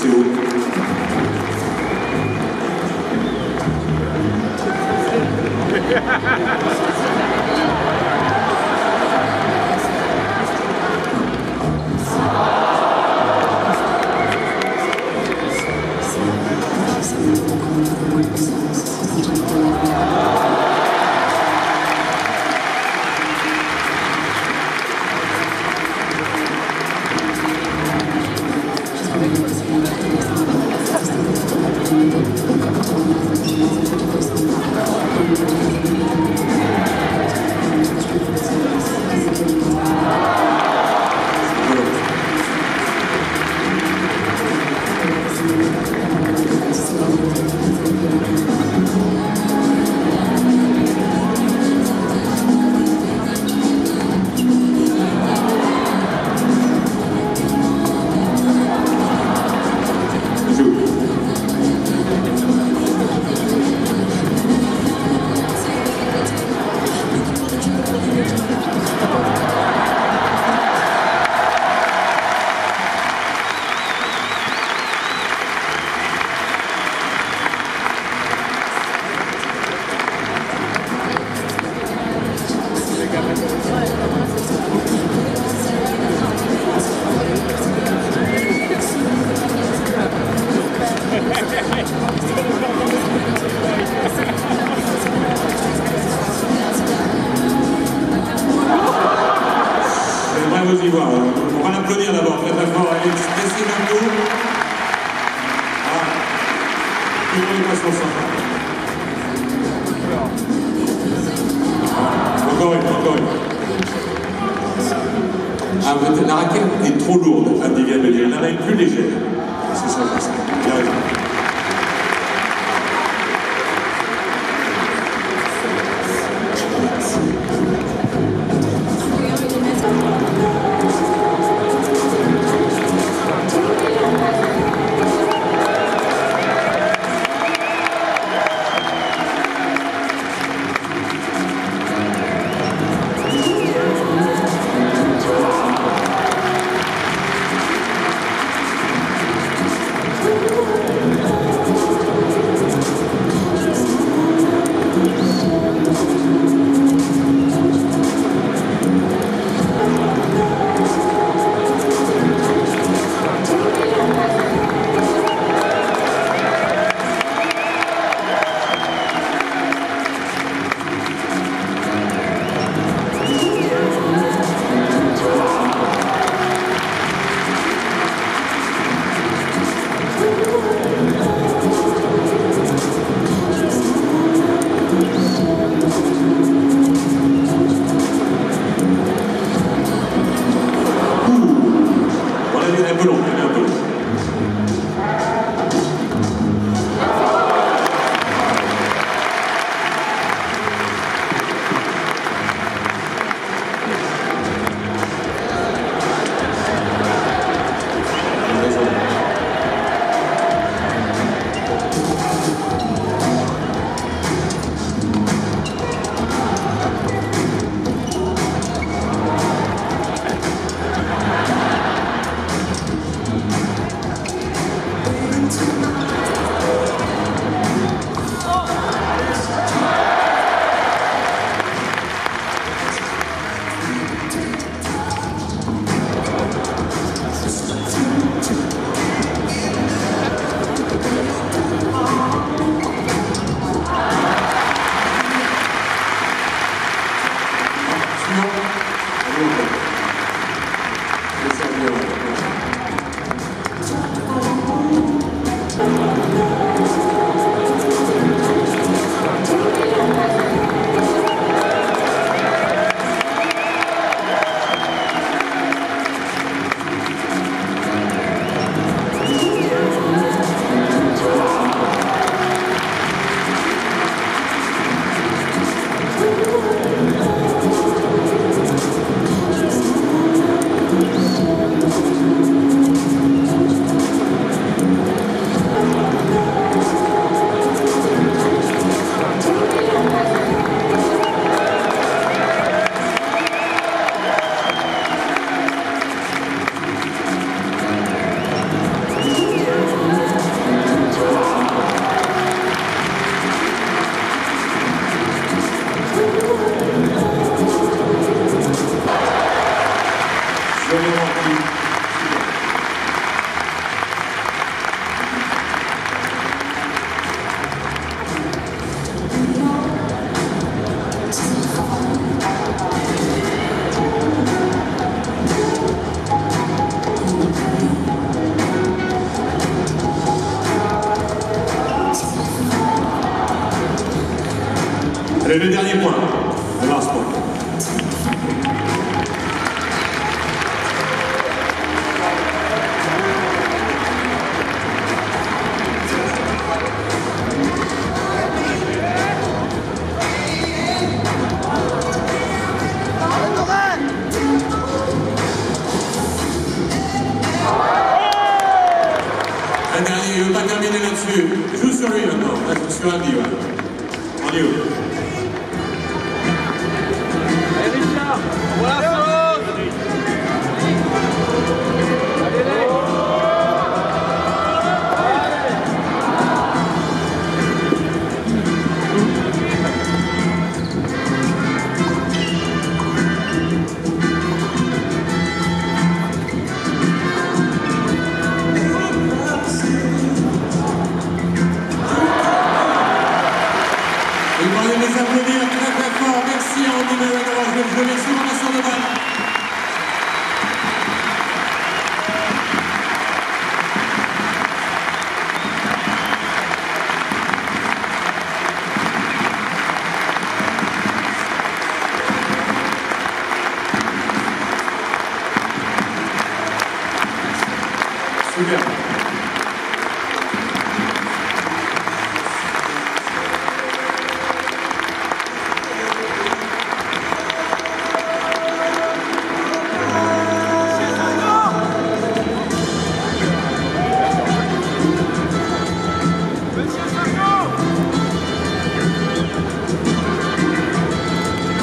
double. Là, c'est voir. On va l'applaudir d'abord, très très fort. Laissez d'un coup. Voilà. Tout le monde passe ensemble. Encore une, encore une. Ah, vous- la raquette est trop lourde, à Viviane me dire. Il en a une plus légère. C'est ça, c'est ça. Il a raison. C'est le dernier point. Point. Un dernier, il ne terminer là-dessus. Joue sur lui maintenant. Sur Andy. Ouais. On y va. Jeu. Merci Vincent Lebas. Super.